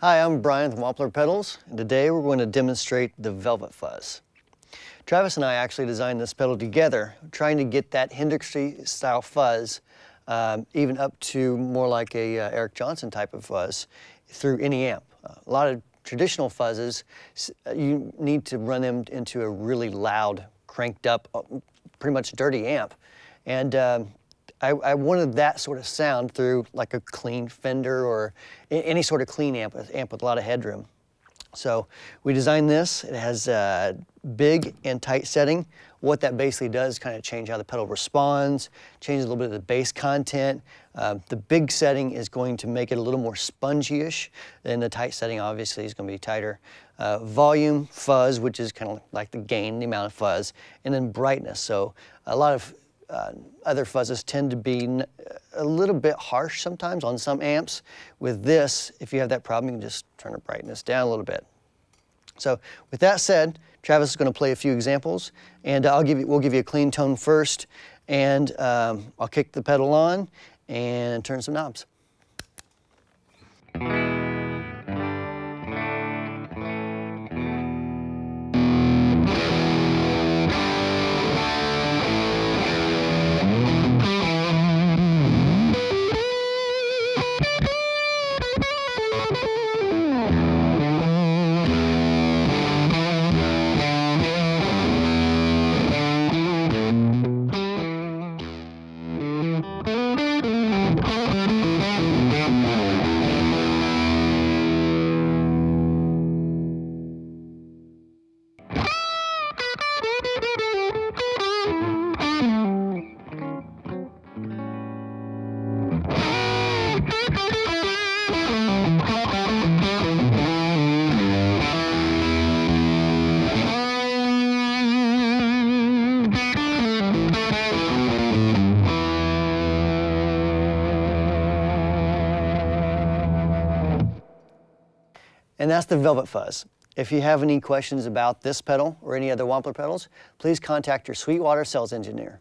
I'm Brian with Wampler Pedals, and today we're going to demonstrate the Velvet Fuzz. Travis and I actually designed this pedal together, trying to get that Hendrixy style fuzz, um, even up to more like a uh, Eric Johnson type of fuzz through any amp. Uh, a lot of traditional fuzzes, uh, you need to run them into a really loud, cranked up, uh, pretty much dirty amp. And um, I, I, wanted that sort of sound through like a clean Fender or any sort of clean amp, amp with a lot of headroom. So we designed this. It has a big and tight setting. What that basically does is kind of change how the pedal responds, change a little bit of the bass content. Uh, the big setting is going to make it a little more spongy-ish, and the tight setting obviously is going to be tighter. Uh, volume, fuzz, which is kind of like the gain, the amount of fuzz, and then brightness. So a lot of uh, other fuzzes tend to be a little bit harsh sometimes on some amps. With this, if you have that problem, you can just turn the brightness down a little bit. So with that said, Travis is going to play a few examples, and I'll give you, we'll give you a clean tone first, and um, I'll kick the pedal on and turn some knobs. And that's the Velvet Fuzz. If you have any questions about this pedal or any other Wampler pedals, please contact your Sweetwater sales engineer.